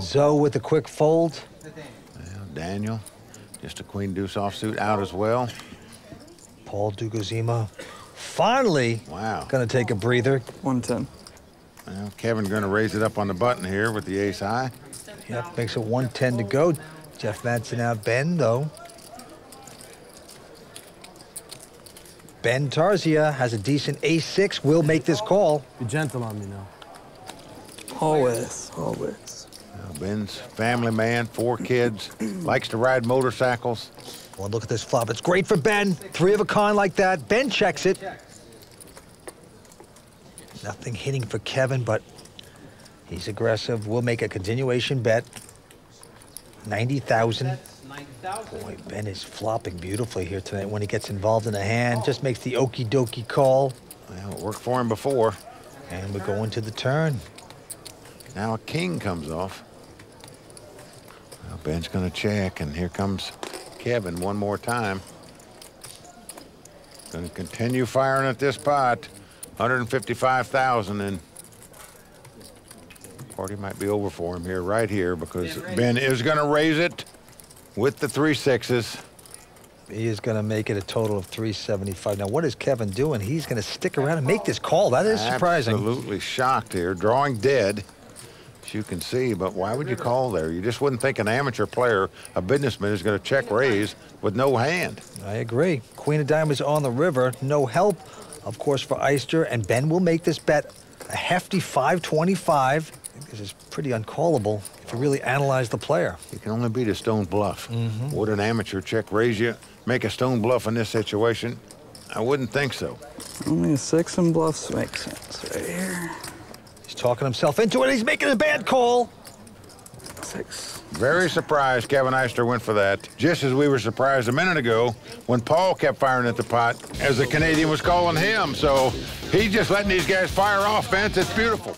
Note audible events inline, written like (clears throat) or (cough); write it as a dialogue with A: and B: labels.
A: Zoe with a quick fold.
B: Well, Daniel, just a queen deuce offsuit out as well.
A: Paul Dugozima finally
B: Wow.
A: gonna take a breather.
C: 110.
B: Well, Kevin going to raise it up on the button here with the ace high.
A: Yep, makes it 110 to go. Jeff Madsen out Ben, though. Ben Tarzia has a decent ace-6, will make this call.
D: Be gentle on me now.
C: Always, always.
B: Well, Ben's family man, four kids, (clears throat) likes to ride motorcycles.
A: Well, look at this flop. It's great for Ben. Three of a kind like that. Ben checks it. Nothing hitting for Kevin, but he's aggressive. We'll make a continuation bet. 90,000. Boy, Ben is flopping beautifully here tonight when he gets involved in a hand. Just makes the okie dokie call.
B: Well, it worked for him before.
A: And we're going to the turn.
B: Now a king comes off. Well, Ben's going to check, and here comes Kevin one more time. Going to continue firing at this pot. 155,000 and party might be over for him here, right here, because Ben is going to raise it with the three sixes.
A: He is going to make it a total of 375. Now, what is Kevin doing? He's going to stick around and make this call. That is surprising.
B: Absolutely shocked here. Drawing dead, as you can see. But why would you call there? You just wouldn't think an amateur player, a businessman, is going to check raise with no hand.
A: I agree. Queen of Diamonds on the river. No help, of course, for Eyster. And Ben will make this bet a hefty 525. I think this is pretty uncallable if you really analyze the player.
B: You can only beat a stone bluff.
A: Mm-hmm.
B: Would an amateur check raise you, make a stone bluff in this situation? I wouldn't think so.
C: Only a six and bluffs makes sense right here.
A: He's talking himself into it. He's making a bad call.
C: Six.
B: Very surprised Kevin Eyster went for that. Just as we were surprised a minute ago when Paul kept firing at the pot as the Canadian was calling him. So he's just letting these guys fire off, Vince. It's beautiful.